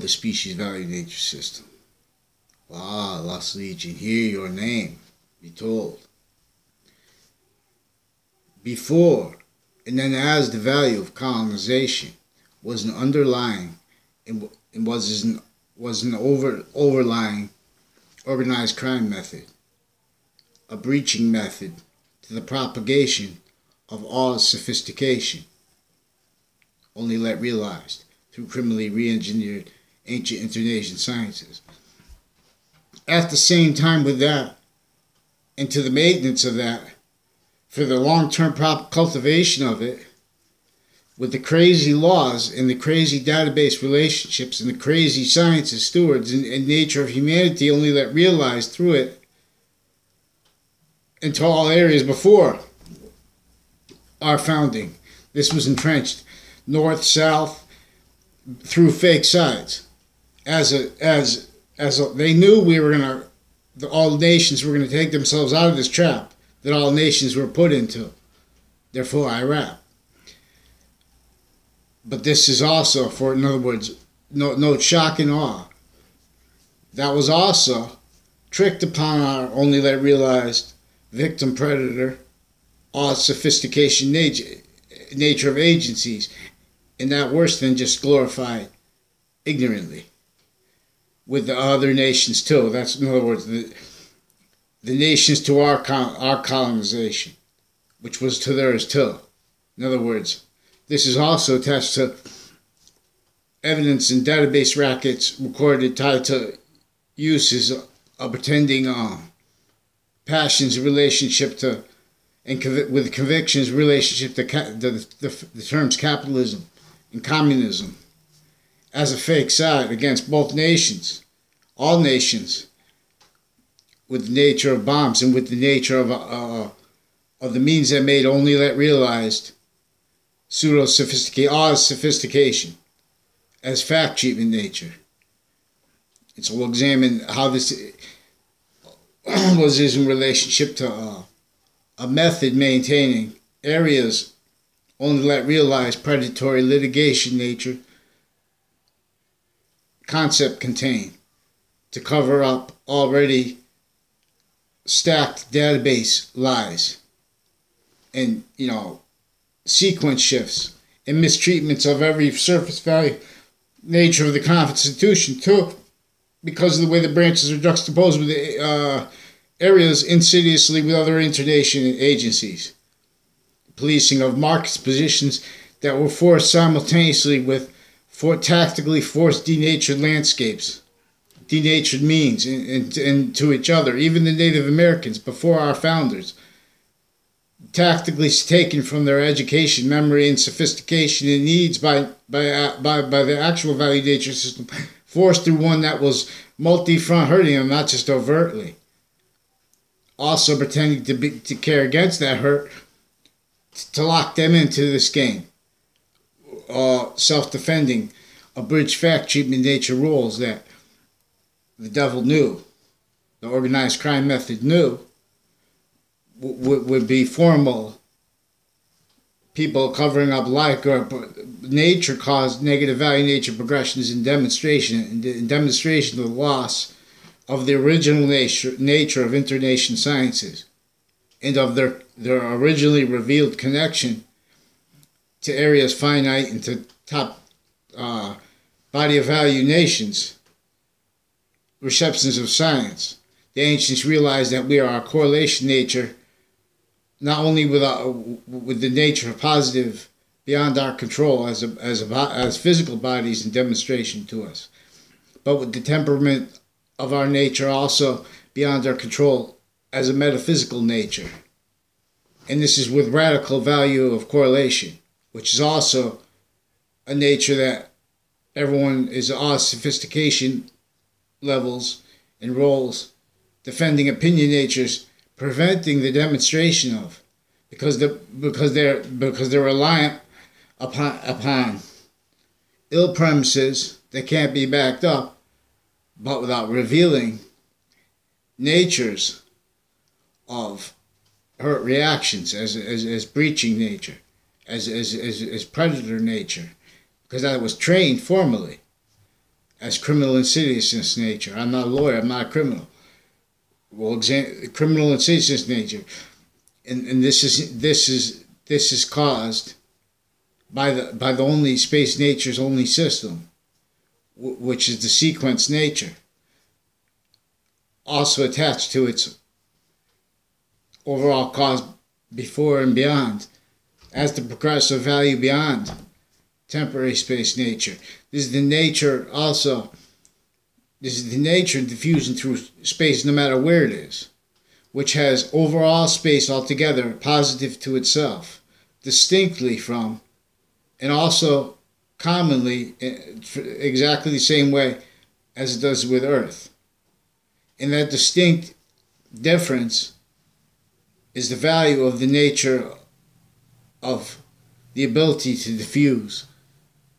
the species value nature system. Ah, Lost Legion, hear your name, be told. Before and then as the value of colonization was an underlying and was an, was an over, overlying organized crime method, a breaching method to the propagation of all sophistication, only let realized through criminally re-engineered ancient internation sciences. At the same time with that, and to the maintenance of that, for the long-term cultivation of it, with the crazy laws and the crazy database relationships and the crazy sciences stewards and, and nature of humanity only let realized through it into all areas before our founding. This was entrenched north, south, through fake sides. As a as as a, they knew we were gonna, the, all nations were gonna take themselves out of this trap that all nations were put into. Therefore, Iraq. But this is also, for in other words, no, no shock and awe. That was also tricked upon our only that realized victim predator, all sophistication nature, nature of agencies, and that worse than just glorified ignorantly with the other nations too. That's in other words the the nations to our our colonization, which was to theirs too. In other words, this is also attached to evidence and database rackets recorded tied to uses of pretending uh, passions relationship to and conv- with convictions relationship to ca- the, the, the terms capitalism and communism as a fake side against both nations, all nations, with the nature of bombs and with the nature of, uh, of the means that made only that realized pseudo sophistication, sophistication as fact treatment nature. And so we'll examine how this was in relationship to uh, a method maintaining areas only let realize predatory litigation nature concept contain to cover up already stacked database lies and you know sequence shifts and mistreatments of every surface value. Nature of the constitution too because of the way the branches are juxtaposed with the uh, areas insidiously with other internation agencies. Policing of markets positions that were forced simultaneously with for tactically forced denatured landscapes denatured means to each other even the native americans before our founders tactically taken from their education, memory, and sophistication and needs by by uh, by, by the actual value nature system, forced through one that was multi-front hurting them, not just overtly. Also pretending to be to care against that hurt, to lock them into this game. Uh, self-defending, abridged fact treatment nature rules that the devil knew, the organized crime method knew, would, would be formal. People covering up like or nature caused negative value nature progressions in demonstration in demonstration of the loss of the original nature nature of internation sciences and of their their originally revealed connection to areas finite and to top uh, body of value nations receptions of science the ancients realized that we are a correlation nature not only with our, with the nature of positive beyond our control as a, as a, as physical bodies in demonstration to us, but with the temperament of our nature also beyond our control as a metaphysical nature. And this is with radical value of correlation, which is also a nature that everyone is all sophistication levels and roles, defending opinion natures preventing the demonstration of because the because they're because they're reliant upon upon ill premises that can't be backed up but without revealing natures of hurt reactions as, as, as breaching nature as, as, as, as predator nature because I was trained formally as criminal insidiousness nature. I'm not a lawyer. I'm not a criminal. Well, exam- criminal insidiousness nature, and and this is this is this is caused by the by the only space nature's only system, w- which is the sequence nature. Also attached to its overall cause before and beyond, as the progressive value beyond temporary space nature. This is the nature also. This is the nature of diffusion through space, no matter where it is, which has overall space altogether positive to itself, distinctly from, and also commonly eh, exactly the same way as it does with Earth. And that distinct difference is the value of the nature of the ability to diffuse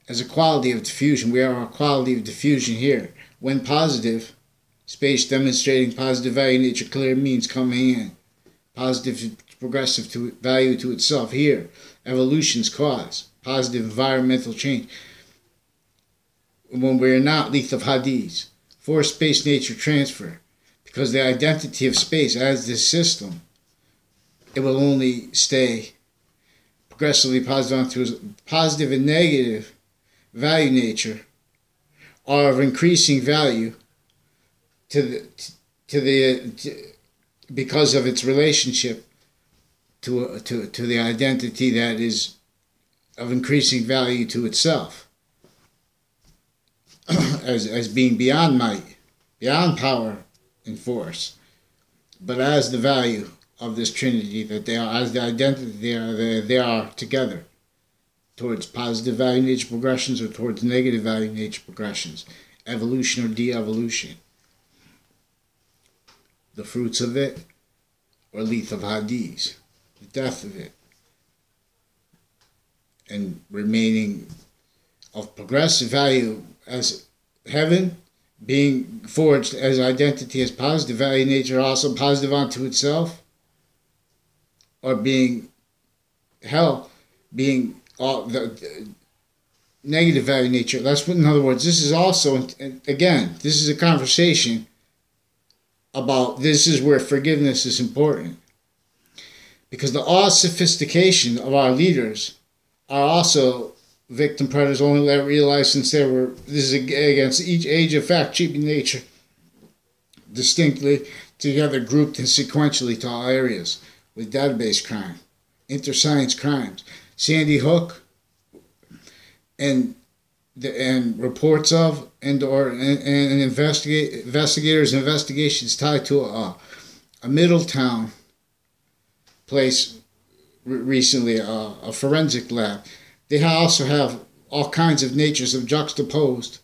as a quality of diffusion. We are a quality of diffusion here. When positive, space demonstrating positive value nature clear means coming in. Positive progressive to value to itself here. Evolution's cause. Positive environmental change. When we are not Lethe of Hades. Forced space nature transfer. Because the identity of space as this system, it will only stay progressively positive onto positive and negative value nature are of increasing value to the to the to, because of its relationship to to to the identity that is of increasing value to itself as as being beyond might beyond power and force but as the value of this trinity that they are as the identity they are they, they are together towards positive value nature progressions or towards negative value nature progressions, evolution or de evolution. The fruits of it or Lethe of Hades, the death of it, and remaining of progressive value as heaven being forged as identity as positive value nature also positive unto itself or being hell being all the negative value nature. That's what, in other words, this is also, again, this is a conversation about this is where forgiveness is important. Because the all sophistication of our leaders are also victim predators only let realize since they were, this is against each age of fact, cheaping nature, distinctly together grouped and sequentially to all areas with database crime, inter-science crimes, Sandy Hook and the, and reports of and or and, and investigate investigators investigations tied to a, a Middletown place recently a, a forensic lab. They also have all kinds of natures of juxtaposed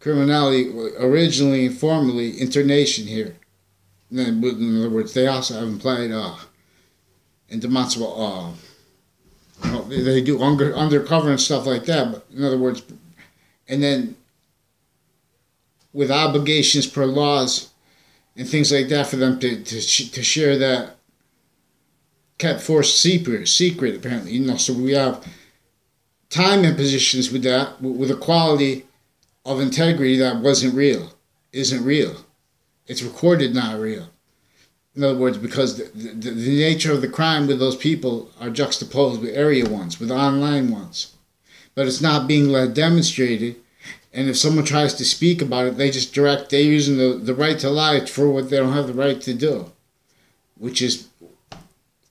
criminality originally and formally internation here. In other words, they also have implied uh, and demonstrable uh, they do under, undercover and stuff like that. But in other words, and then with obligations per laws and things like that for them to, to, to share that kept forced secret, secret apparently. You know, so we have time impositions with that, with a quality of integrity that wasn't real, isn't real. It's recorded, not real. In other words, because the, the, the, nature of the crime with those people are juxtaposed with area ones, with online ones. But it's not being demonstrated. And if someone tries to speak about it, they just direct, they're using the, the right to lie for what they don't have the right to do, which is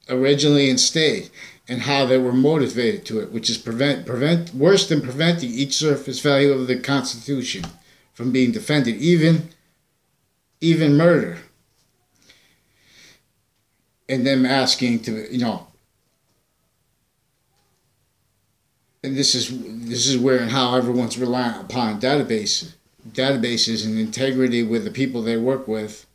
originally in state and how they were motivated to it, which is prevent, prevent worse than preventing each surface value of the Constitution from being defended, even, even murder and them asking to you know and this is this is where and how everyone's relying upon database databases and integrity with the people they work with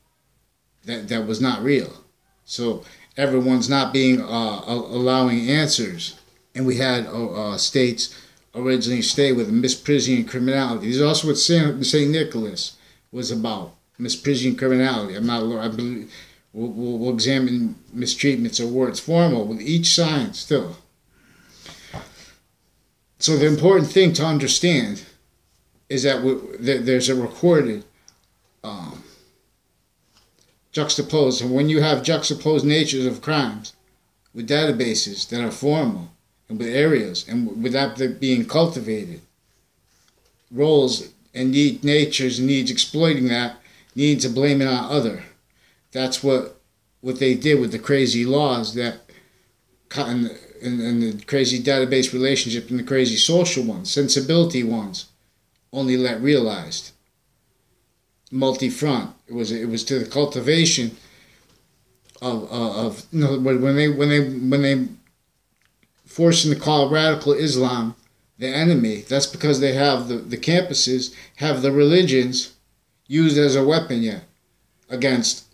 that that was not real. So everyone's not being uh, allowing answers. And we had uh, uh, states originally stay with misprision criminality. This is also what St. Nicholas was about misprision criminality. I'm not I believe We'll, we'll, we'll examine mistreatments or words formal with each sign still. So the important thing to understand is that we, there's a recorded um, juxtaposed, and when you have juxtaposed natures of crimes with databases that are formal and with areas and without being cultivated, roles and need natures needs exploiting that needs to blame it on other. That's what what they did with the crazy laws that and, and, and the crazy database relationship and the crazy social ones, sensibility ones, only let realized. Multi-front. It was it was to the cultivation of uh, of you know, when they when they when they forcing to call radical Islam the enemy. That's because they have the, the campuses have the religions used as a weapon yet against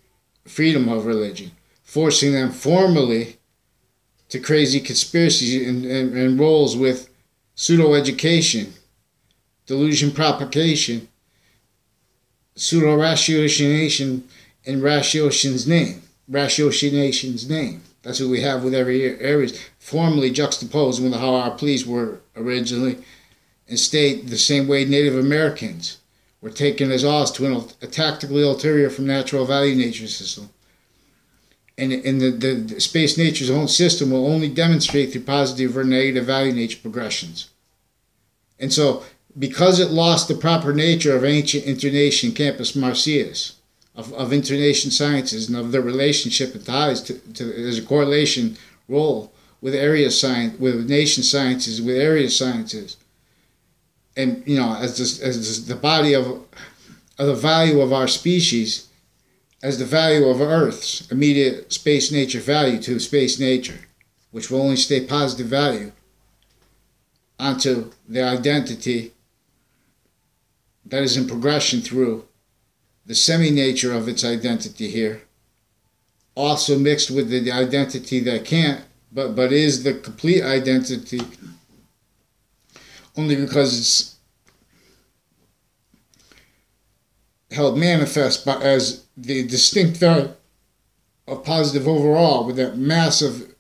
freedom of religion, forcing them formally to crazy conspiracies and, and, and roles with pseudo education, delusion propagation, pseudo ratiocination in ratiocin's name. Ratiocination's name. That's what we have with every areas, formally juxtaposed with how our police were originally, and state the same way Native Americans were taken as ours to an, a tactically ulterior from natural value nature system. And, and the, the, the space nature's own system will only demonstrate through positive or negative value nature progressions. And so, because it lost the proper nature of ancient internation campus Marcius, of, of internation sciences and of their relationship and ties to, to there's a correlation role with area science, with nation sciences, with area sciences. And, you know, as, this, as the body of, of the value of our species, as the value of Earth's immediate space nature value to space nature, which will only stay positive value, onto the identity that is in progression through the semi nature of its identity here, also mixed with the identity that can't, but, but is the complete identity only because it's held manifest by, as the distinct thought of positive overall with that massive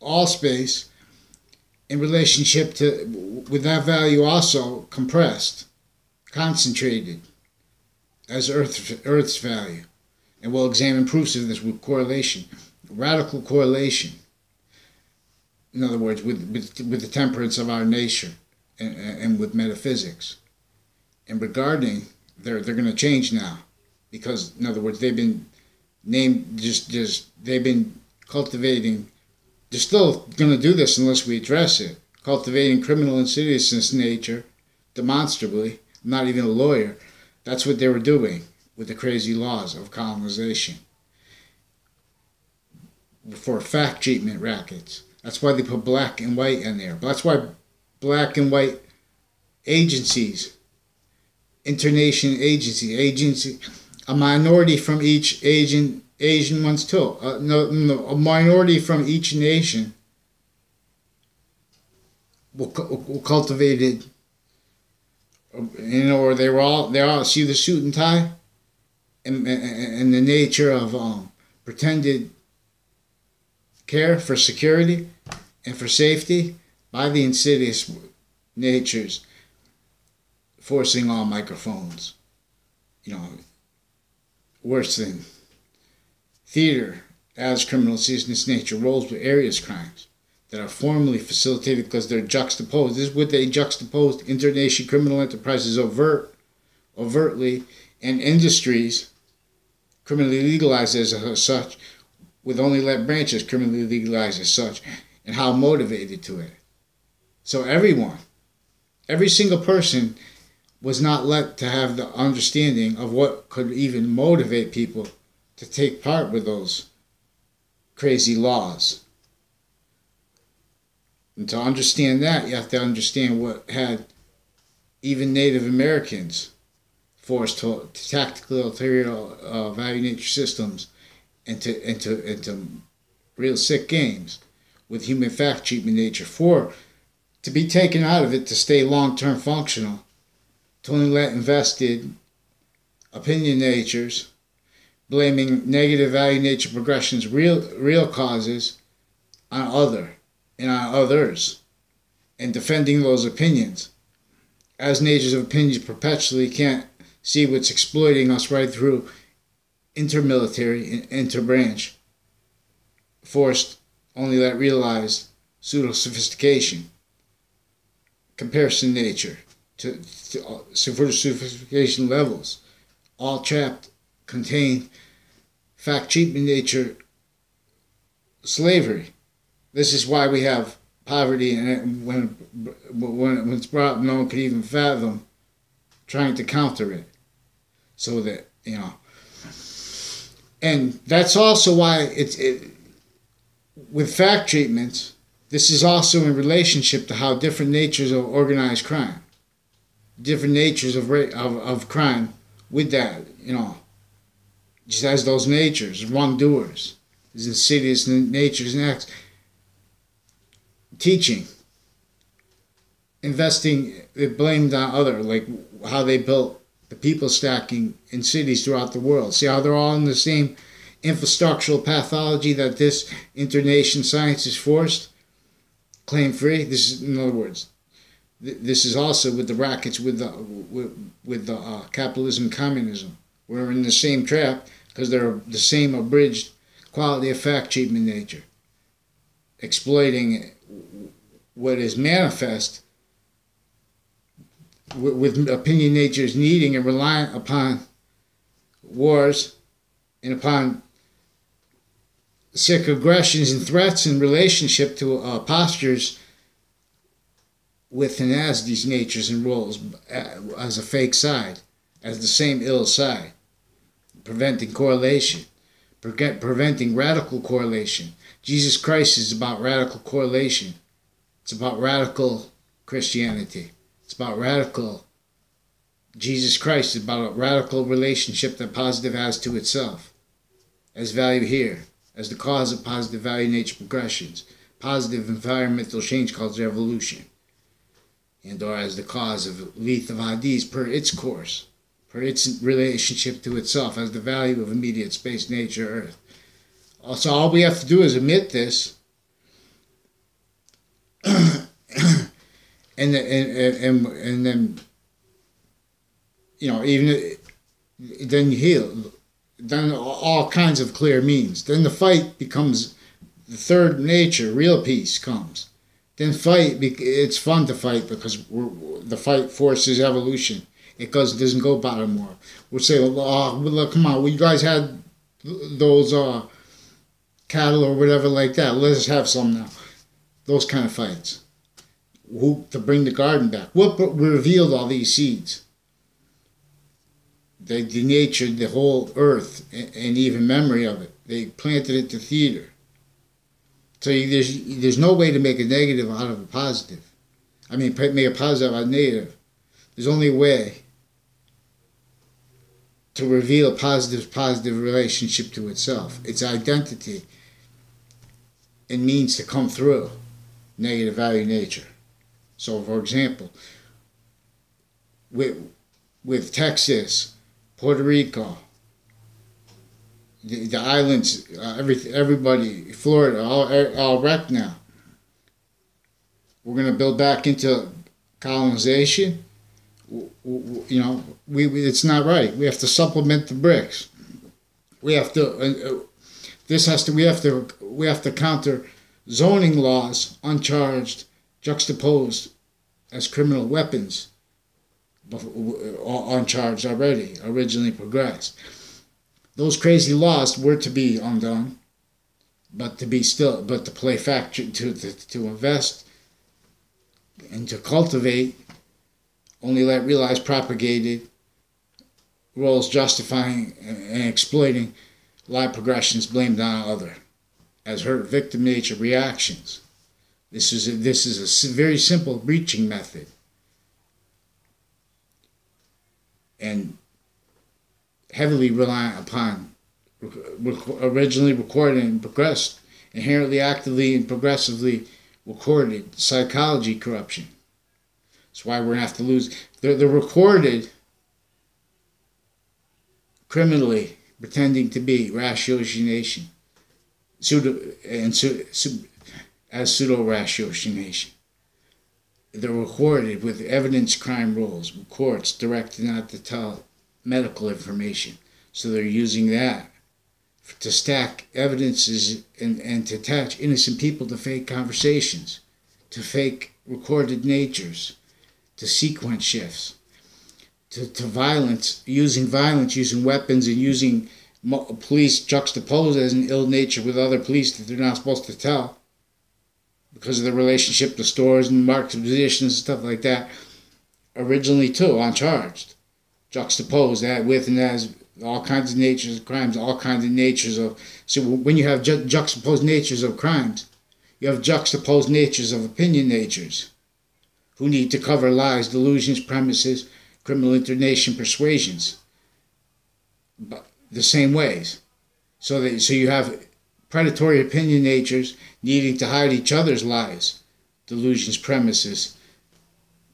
all space in relationship to with that value also compressed concentrated as Earth, Earth's value. And we'll examine proofs of this with correlation, radical correlation. In other words, with, with, with the temperance of our nature and, and with metaphysics. And regarding, they're, they're going to change now. Because, in other words, they've been named, just, just they've been cultivating, they're still going to do this unless we address it, cultivating criminal insidiousness nature demonstrably. Not even a lawyer that's what they were doing with the crazy laws of colonization for fact treatment rackets. That's why they put black and white in there. That's why black and white agencies, internation agency, agency, a minority from each Asian Asian ones too. Uh, no, no, a minority from each nation cultivated you know, or they were all they all see the suit and tie, and and the nature of um, pretended care for security and for safety by the insidious natures forcing all microphones. You know, worse than theater as criminal seasonous nature rolls with areas crimes that are formally facilitated because they're juxtaposed. This is what they juxtaposed international criminal enterprises overt, overtly and industries criminally legalized as such, with only let branches criminally legalized as such, and how motivated to it. So everyone, every single person was not let to have the understanding of what could even motivate people to take part with those crazy laws. And to understand that, you have to understand what had even Native Americans forced to, to tactical ulterior uh, value nature systems into, into, into real sick games with human fact treatment nature for to be taken out of it to stay long term functional, to only let invested opinion natures blaming negative value nature progressions real real causes on other and on others and defending those opinions. As natures of opinions perpetually can't see what's exploiting us right through intermilitary and interbranch forced only that realized pseudo sophistication comparison nature to, to uh, sophistication levels. All trapped contain fact treatment nature slavery. This is why we have poverty and when when it's brought no one could even fathom trying to counter it. So that you know. And that's also why it's it, with fact treatments this is also in relationship to how different natures of organized crime different natures of of, of crime with that you know just as those natures wrongdoers these insidious natures and teaching, investing, it blamed on other, like how they built the people stacking in cities throughout the world. See how they're all in the same infrastructural pathology that this internation science is forced, claim free. This is, in other words, this is also with the rackets with the with, with the uh, capitalism communism. We're in the same trap because they're the same abridged quality of fact treatment nature, exploiting what is manifest with opinion natures needing and relying upon wars and upon sick aggressions and threats in relationship to uh, postures with and as these natures and roles uh, as a fake side, as the same ill side, preventing correlation, pre- preventing radical correlation. Jesus Christ is about radical correlation it's about radical Christianity. It's about radical Jesus Christ. It's about a radical relationship that positive has to itself as value here, as the cause of positive value nature progressions, positive environmental change called evolution, and or as the cause of lethal ideas per its course, per its relationship to itself, as the value of immediate space, nature, earth. So all we have to do is admit this and, and and and then you know even then you heal then all kinds of clear means then the fight becomes the third nature real peace comes then fight it's fun to fight because the fight forces evolution it goes doesn't go bottom more we'll say oh look come on we guys had those uh cattle or whatever like that let's have some now those kind of fights. Who to bring the garden back? What revealed all these seeds? They denatured the whole earth and even memory of it. They planted it to theater. So there's there's no way to make a negative out of a positive. I mean, make a positive out of a negative. There's only a way to reveal a positive positive relationship to itself, its identity, and means to come through negative value nature. So, for example, with, with Texas, Puerto Rico, the, the islands, uh, every, everybody, Florida, all, all wrecked now. We're going to build back into colonization. You know, we, it's not right. We have to supplement the BRICS. We have to. Uh, uh, this has to. We have to. We have to counter zoning laws uncharged, juxtaposed as criminal weapons, uncharged uh, already, originally progressed. Those crazy laws were to be undone, but to be still, but to play factory, to, to, to invest and to cultivate, only let realize propagated roles justifying and exploiting live progressions blamed on other as hurt victim nature reactions. This is a, this is a very simple breaching method. And heavily reliant upon originally recorded and progressed, inherently actively and progressively recorded psychology corruption. That's why we're to have to lose. They're, they're recorded criminally, pretending to be ratiocination pseudo and as pseudo ratiocination. They're recorded with evidence crime rules, courts directed not to tell medical information. So they're using that to stack evidences and, and to attach innocent people to fake conversations, to fake recorded natures, to sequence shifts, to, to violence, using violence, using weapons, and using police juxtaposed as an ill nature with other police that they're not supposed to tell because of the relationship to stores and market positions and stuff like that. Originally, too, uncharged. Juxtaposed that with and as all kinds of natures of crimes, all kinds of natures of. So when you have ju- juxtaposed natures of crimes, you have juxtaposed natures of opinion natures who need to cover lies, delusions, premises, criminal intonation, persuasions. But the same ways. So that so you have predatory opinion natures needing to hide each other's lies, delusions, premises,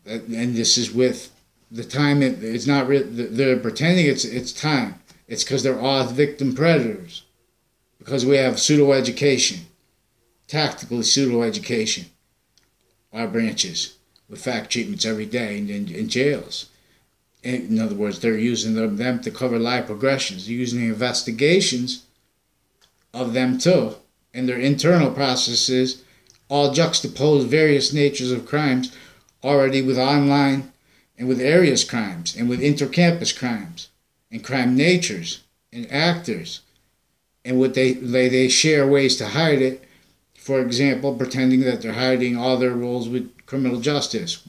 and this is with the time. It, it's not real. They're pretending it's it's time. It's because they're all victim predators. Because we have pseudo education, tactical pseudo education, our branches with fact treatments every day in, in, in jails. In other words, they're using them, them to cover lie progressions. They're using investigations of them too, and their internal processes all juxtapose various natures of crimes already with online and with areas crimes and with intercampus crimes and crime natures and actors and what they, they they share ways to hide it. For example pretending that they're hiding all their roles with criminal justice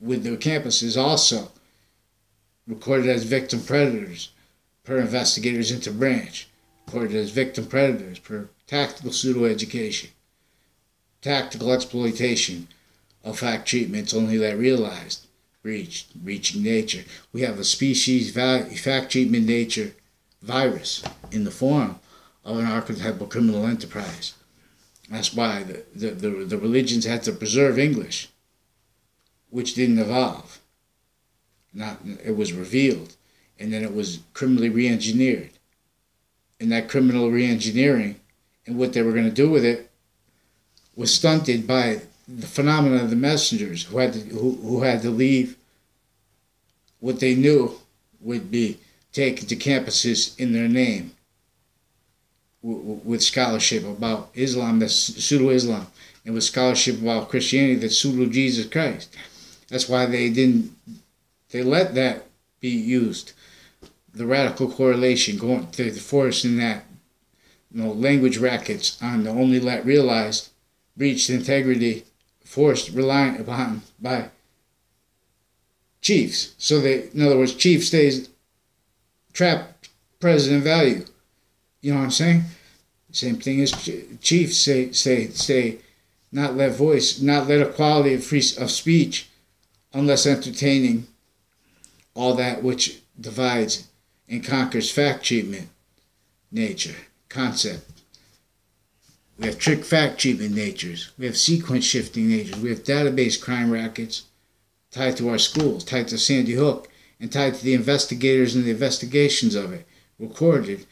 with their campuses also recorded as victim predators per investigators into branch reported as victim predators for tactical pseudo education, tactical exploitation of fact treatments only that realized, breached, breaching nature. We have a species value, fact treatment nature virus in the form of an archetypal criminal enterprise. That's why the, the, the, the religions had to preserve English, which didn't evolve. Not, it was revealed, and then it was criminally re engineered in that criminal reengineering and what they were going to do with it was stunted by the phenomenon of the messengers who had to, who, who had to leave what they knew would be taken to campuses in their name with scholarship about Islam, that's pseudo Islam, and with scholarship about Christianity, that's pseudo Jesus Christ. That's why they didn't, they let that be used the radical correlation going through the to in that you know language rackets on the only let realized breached integrity forced reliant upon by chiefs. So they in other words chief stays trapped president value. You know what I'm saying? Same thing as chiefs say say say not let voice, not let equality of free of speech unless entertaining all that which divides and conquers fact treatment nature, concept. We have trick fact treatment natures. We have sequence shifting natures. We have database crime rackets tied to our schools, tied to Sandy Hook, and tied to the investigators and the investigations of it, recorded